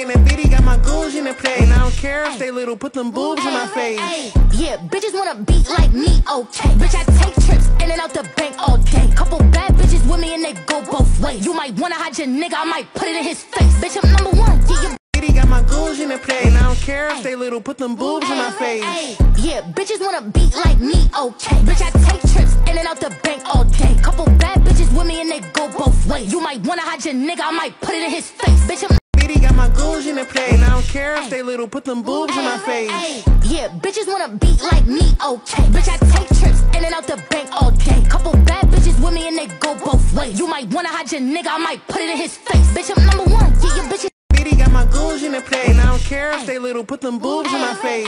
in the got my goons in the place. And I don't care if they little, put them boobs in my face. Yeah, bitches wanna beat like me, okay. Bitch, I take trips in and out the bank all day. Couple bad bitches with me and they go both ways. You might wanna hide your nigga, I might put it in his face. Bitch, I'm number one, yeah, you Bitty got my goons in the place. And I don't care if they little, put them boobs in my face. Yeah, bitches wanna beat like me, okay. Bitch, I take trips in and out the bank all day. Couple bad bitches with me and they go both ways. You might wanna hide your nigga, I might put it in his face. Bitch, I'm my goons in the place. And I don't care if they little, put them boobs in my face. Yeah, bitches wanna beat like me, okay. Bitch, I take trips in and out the bank all day. Couple bad bitches with me and they go both ways. You might wanna hide your nigga, I might put it in his face. Bitch, I'm number one, yeah, your bitches. Got my goons in the place. And I don't care if they little, put them boobs in my face.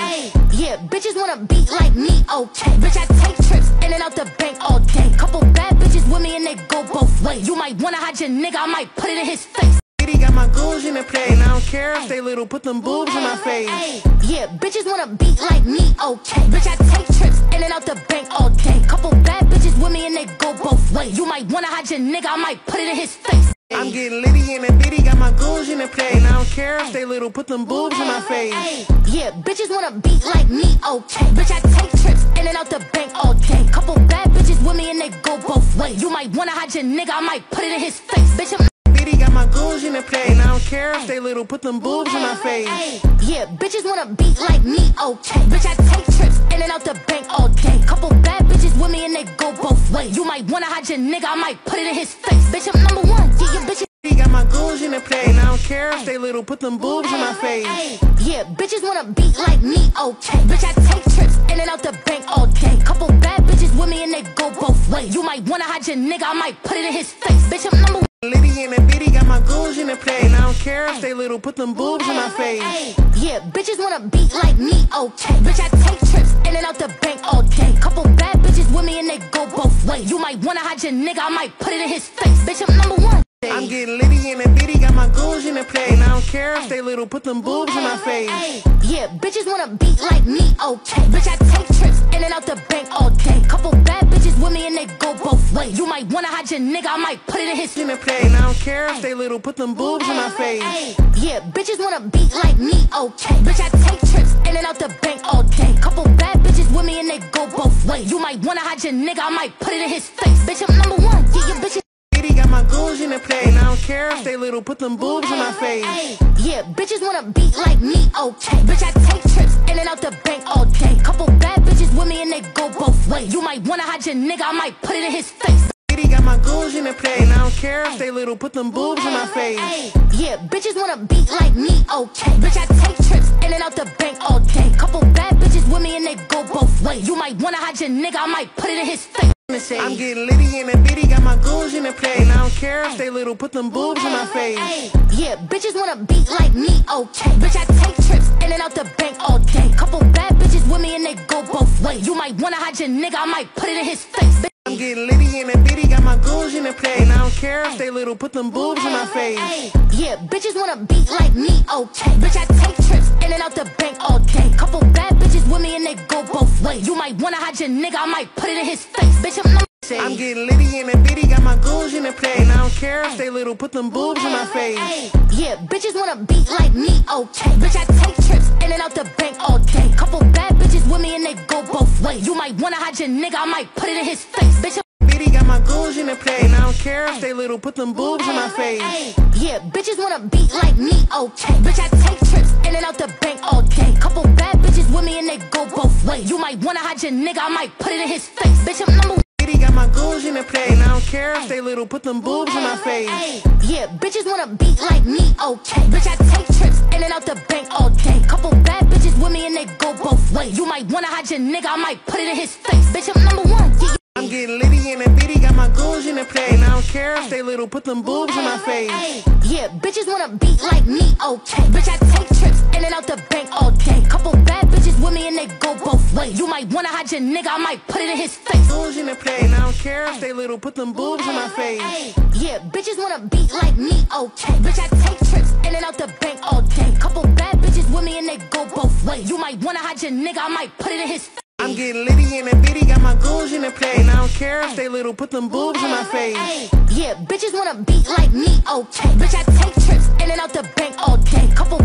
Yeah, bitches wanna beat like me, okay. Bitch, I take trips in and out the bank all day. Couple bad bitches with me and they go both ways. You might wanna hide your nigga, I might put it in his face. Bitty got my goons in the place. And I don't care if they little, put them boobs in my face. Yeah, bitches wanna beat like me, okay. Bitch, I take trips in and out the bank all day. Couple bad bitches with me and they go both ways. You might wanna hide your nigga, I might put it in his face. I'm getting litty in the bitty, got my goons in the place. And I don't care if they little, put them boobs in my face. Yeah, bitches wanna beat like me, okay. Bitch, I take trips in and out the bank all day. Couple bad bitches with me and they go both ways. You might wanna hide your nigga, I might put it in his face. Care if they little, put them boobs in my face. Yeah, bitches wanna beat like me, okay. Bitch, I take trips in and out the bank all day. Couple bad bitches with me and they go both ways. You might wanna hide your nigga, I might put it in his face. Bitch, I'm number one, yeah, your bitches. Bitty got my goons in the play, And I don't care if they little, put them boobs in my face. Yeah, bitches wanna beat like me, okay. Bitch, I take trips in and out the bank all day. Couple bad bitches with me and they go both ways. You might wanna hide your nigga, I might put it in his face. Bitch, I'm number one. Litty in the bitty, got my goons in the place. And I don't care if they little, put them boobs in my face. Yeah, bitches wanna beat like me, okay. Bitch, I take trips in and out the bank all day. Couple bad bitches with me and they go both ways. You might wanna hide your nigga, I might put it in his face. Bitch, I'm number one. I'm getting litty in the bitty, got my goons in the place. And I don't care if they little, put them boobs in my face. Yeah, bitches wanna beat like me, okay. Bitch, I take trips in and out the bank all day. Couple bad bitches with me and they go both ways. You might wanna hide your nigga, I might put it in his In the place. And I don't care if they little, put them boobs in my face. Yeah, bitches wanna beat like me, okay. Bitch, I take trips in and out the bank all day. Couple bad bitches with me and they go both ways. You might wanna hide your nigga, I might put it in his face. Bitch, I'm number one, yeah, your bitches. Bitty got my goons in the place. And I don't care if they little, put them boobs in my face. Yeah, bitches wanna beat like me, okay. Bitch, I take trips in and out the bank all day. Couple bad bitches with me and they go both ways. You might wanna hide your nigga, I might put it in his face. Got my goons in the place. And I don't care if they little, put them boobs in my face. Yeah, bitches wanna beat like me, okay. Bitch, I take trips in and out the bank all day. Couple bad bitches with me and they go both ways. You might wanna hide your nigga, I might put it in his face. I'm getting litty in the bitty, got my goons in the place. And I don't care if they little, put them boobs in my face. Yeah, bitches wanna beat like me, okay. Bitch, I take trips in and out the bank all day. Couple bad bitches with me and they go both ways. You might wanna hide your nigga, I might put it in his face. Bitch, I'm getting litty in the bitty, got my goons in the place. And I don't care if they little, put them boobs in my face. Yeah, bitches wanna beat like me, okay. Bitch, I take trips in and out the bank all day. Couple bad with me and they go both ways. You might wanna hide your nigga, I might put it in his face. Bitch, I'm number I'm getting litty in the bitty, got my goons in the place. And I don't care if they little, put them boobs in my face. Yeah, bitches wanna beat like me, okay. Bitch, I take trips in and out the bank all day. Couple bad bitches with me and they go both ways. You might wanna hide your nigga, I might put it in his face. Bitch, I'm Bitty got my goons in the place. And I don't care if they little, put them boobs in my face. yeah, bitches wanna beat like me, okay. Bitch, I take trips in and out the bank all day. Couple bad You might wanna hide your nigga, I might put it in his face. Bitch, I'm number one. Bitty got my goons in the place. And I don't care if they little, put them boobs in my face. Yeah, bitches wanna beat like me, okay. Bitch, I take trips in and out the bank all day. Couple bad bitches with me and they go both ways. You might wanna hide your nigga, I might put it in his face. Bitch, I'm number one, yeah, I'm getting litty in the bitty, got my goons in the place. And I don't care if they little, put them boobs in my face. Yeah, bitches wanna beat like me, okay. Bitch, I take trips in and out the bank all day. Couple bad bitches with me and they go both ways. You might wanna hide your nigga, I might put it in his face. Goons in the place. And I don't care if they little, put them boobs in my face. Yeah, bitches wanna beat like me, okay. Bitch, I take trips in and out the bank all day. Couple bad bitches with me and they go both ways. You might wanna hide your nigga, I might put it in his face. I'm getting litty in the bitty, got my goons in the place. And I don't care if they little, put them boobs in my face. Yeah, bitches wanna beat like me, okay. Bitch, I take trips in and out the bank all day. Couple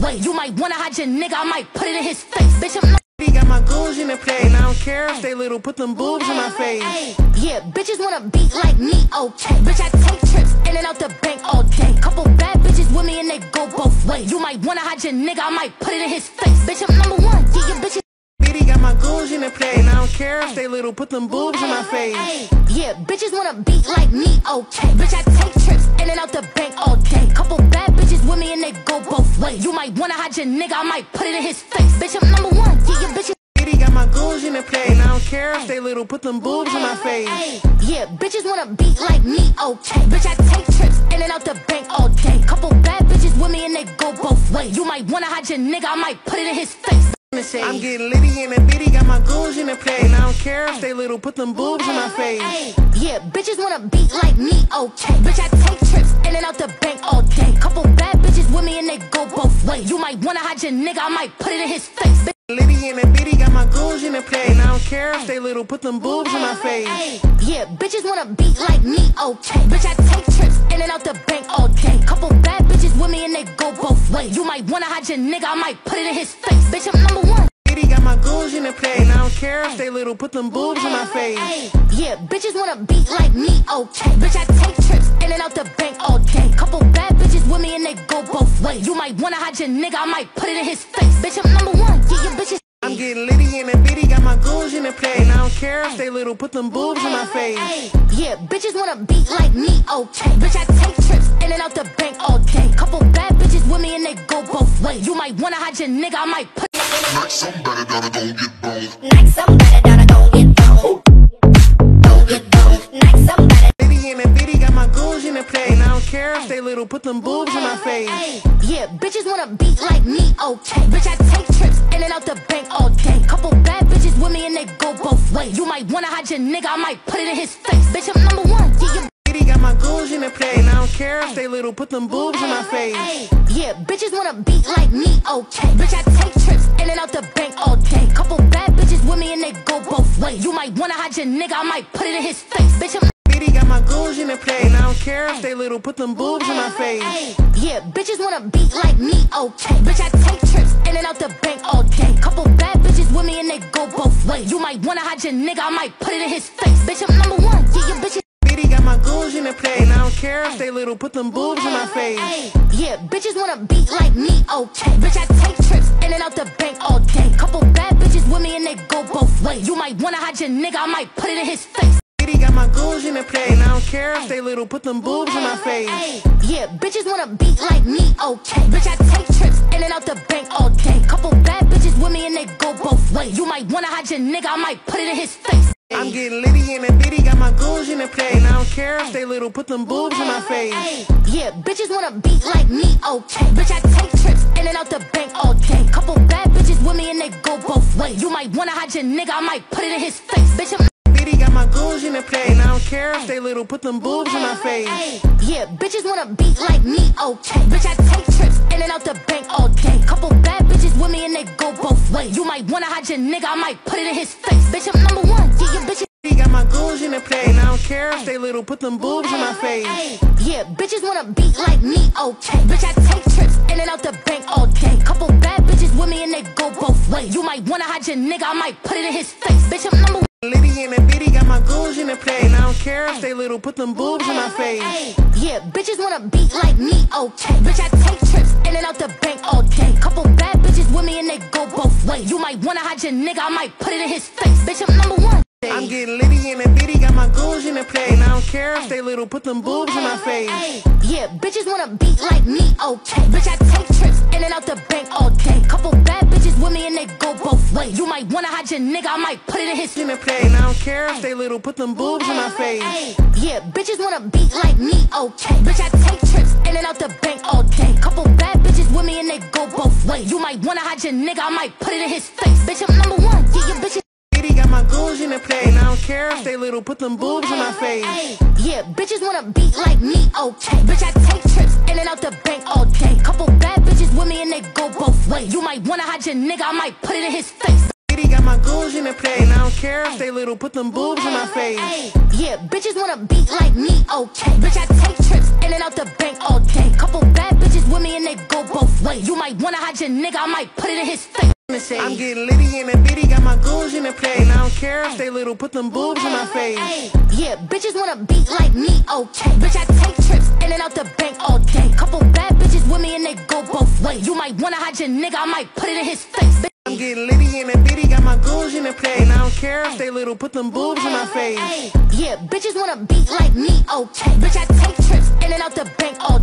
way. You might wanna hide your nigga, I might put it in his face. Bitch, I'm not. Got my goons in the play, and I don't care if they little, put them boobs in my face. Yeah, bitches wanna beat like me, okay. Bitch, I take trips in and out the bank all day. Couple bad bitches with me and they go both ways. You might wanna hide your nigga, I might put it in his face. Bitch, I'm number one. get your bitches. Bitty got my goons in the play, and I don't care if they little, put them boobs in my face. Yeah, bitches wanna beat like me, okay. Bitch, I take trips in and out the bank all day. Couple bad bitches with me and they go both ways. You might wanna hide your nigga, I might put it in his face. Bitch, I'm number one. get your bitches. Bitty got my goons in the play, and I don't care if they little, put them boobs in my face. Yeah, bitches wanna beat like me, okay. Bitch, I take trips in and out the bank all day. Couple bad bitches with me and they go both ways. You might wanna hide your nigga, I might put it in his face. I'm getting litty in the bitty, got my goons in the play, and I don't care if they little, put them boobs in my face. Yeah, bitches wanna beat like me, okay. Bitch, I take trips in and out the bank all day. Couple bad bitches with me and they go both ways. You might wanna hide your nigga, I might put it in his face. Litty in the bitty, got my goons in the play, and I don't care if they little, put them boobs in my face. Yeah, bitches wanna beat like me, okay. Bitch, I take trips in and out the bank all day. Couple bad bitches with me and they go both ways. You might wanna hide your nigga, I might put it in his face. Bitch, I'm number one. Bitty got my goons in the play, and I don't care if they little, put them boobs in my face. Yeah, bitches wanna beat like me, okay. Bitch, I take trips in and out the bank all day. Couple bad bitches with me and they go both ways. You might wanna hide your nigga, I might put it in his face. Bitch, I'm number one. Yeah, your bitches. I'm getting litty in the bitty, got my goons in the play, and I don't care if they little, put them boobs in my face. Yeah, bitches wanna beat like me, okay. Bitch, I take trips in and out the bank all day. Couple bad bitches with me and they go both ways. You might wanna hide your nigga, I might put it in his face. Like somebody that don't get boned. Like somebody that I don't get little, put them boobs in my face. Yeah, bitches wanna beat like me, okay. Bitch, I take trips in and out the bank all day. Couple bad bitches with me and they go both ways. You might wanna hide your nigga, I might put it in his face. Bitch, I'm number one. Yeah, your Bitty got my goons in the play, and I don't care if they little, put them boobs in my face. Yeah, bitches wanna beat like me, okay. Bitch, I take trips in and out the bank all day. Couple bad bitches with me and they go both ways. You might wanna hide your nigga, I might put it in his face. Bitch, I'm my goons in the play, and I don't care if they little, put them boobs in my face. Yeah, bitches wanna beat like me, okay. Bitch, I take trips in and out the bank all day. Couple bad bitches with me and they go both ways. You might wanna hide your nigga, I might put it in his face. Bitch, I'm number one. Yeah, your bitches. Got my goons in the play, and I don't care if they little, put them boobs in my face. Yeah, bitches wanna beat like me, okay. Bitch, I take trips in and out the bank all day. Couple bad bitches with me and they go both ways. You might wanna hide your nigga, I might put it in his face. Bitty got my goons in the play, and I don't care if they little, put them boobs in my face. Yeah, bitches wanna beat like me, okay. Bitch, I take trips in and out the bank all day. Couple bad bitches with me and they go both ways. You might wanna hide your nigga, I might put it in his face. I'm getting litty in the bitty, got my goons in the play, and I don't care if they little, put them boobs in my face. Yeah, bitches wanna beat like me, okay. Bitch, I take trips in and out the bank all day. Couple bad bitches with me and they go both ways. You might wanna hide your nigga, I might put it in his face. Bitch, I'm my goons in the play, and I don't care if they little, put them boobs in my face. Yeah, bitches wanna beat like me, okay. Bitch, I take trips in and out the bank all day. Couple bad bitches with me and they go both ways. You might wanna hide your nigga, I might put it in his face. Bitch, I'm number one. Yeah, your bitches. Bitty got my goons in the play, and I don't care if they little, put them boobs in my face. Yeah, bitches wanna beat like me, okay. Bitch, I take trips in and out the bank all day. Couple bad bitches with me and they go both ways. You might wanna hide your nigga, I might put it in his face. Bitch, I'm number one. Litty in the bitty, got my goons in the play, and I don't care if they little, put them boobs in my face. Yeah, bitches wanna beat like me, okay. Bitch, I take trips in and out the bank all day. Couple bad bitches with me and they go both ways. You might wanna hide your nigga, I might put it in his face. Bitch, I'm number one. I'm getting litty in the bitty, got my goons in the play, and I don't care if they little, put them boobs in my face. Yeah, bitches wanna beat like me, okay. Bitch, I take trips in and out the bank all day. Couple bad bitches with me and they go both ways. You might wanna hide your nigga, I might put it in his In the play, and I don't care if they little, put them boobs in my face. Yeah, bitches wanna beat like me, okay. Bitch, I take trips in and out the bank all day. Couple bad bitches with me and they go both ways. You might wanna hide your nigga, I might put it in his face. Bitch, I'm number one. Yeah, your bitches. Bitty got my goons in the play, and I don't care if they little, put them boobs in my face. Yeah, bitches wanna beat like me, okay. Bitch, I take trips in and out the bank all day. Couple bad bitches with me and they go both ways. You might wanna hide your nigga, I might put it in his face. Got my goons in the play, and I don't care if they little, put them boobs in my face. Yeah, bitches wanna beat like me, okay. Bitch, I take trips in and out the bank all day. Couple bad bitches with me and they go both ways. You might wanna hide your nigga, I might put it in his face. I'm getting litty in the bitty, got my goons in the play. And I don't care if they little, put them boobs in my face. Yeah, bitches wanna beat like me, okay. Bitch, I take trips in and out the bank all day. Couple bad bitches with me and they go both ways. You might wanna hide your nigga, I might put it in his face. Bitch, I'm getting litty in the bitty, got my goons in the play. And I don't care if they little, put them boobs in my face. Yeah, bitches wanna beat like me, okay. Bitch, I take trips in and out the bank all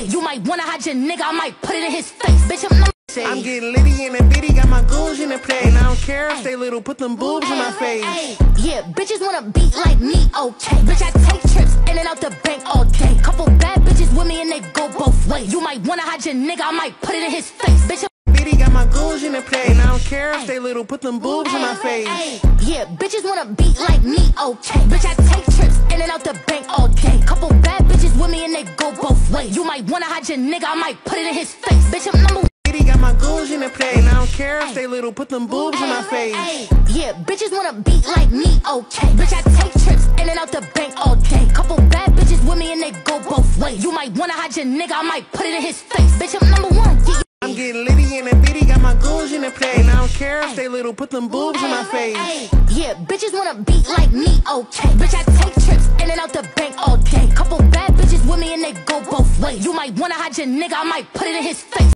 You might wanna hide your nigga, I might put it in his face. Bitch, I'm number I'm getting litty in the bitty, got my goons in the play. And I don't care if they little, put them boobs in my face. Yeah, bitches wanna beat like me, okay. Bitch, I take trips in and out the bank all day. Couple bad bitches with me and they go both ways. You might wanna hide your nigga, I might put it in his face. Bitch, Bitty got my goons in the play. And I don't care if they little, put them boobs in my face. Yeah, bitches wanna beat like me, okay. Bitch, I take trips in and out the bank all day. Couple bad bitches with me and they go both ways. You might wanna hide your nigga, I might put it in his face. Bitch, I'm number one. Bitty got my goons in the play. And I don't care if they little, put them boobs in my face. Yeah, bitches wanna beat like me, okay. Bitch, I take trips in and out the bank all day. Couple bad bitches with me and they go both ways. You might wanna hide your nigga, I might put it in his face. Bitch, I'm number one. Yeah, I'm getting litty in the bitty, got my goons in the play. And I don't care if they little, put them boobs in my face. Yeah, bitches wanna beat like me, okay. Bitch, I take trips in and out the bank all day. Couple bad bitches with me and they go both ways. You might wanna hide your nigga, I might put it in his face.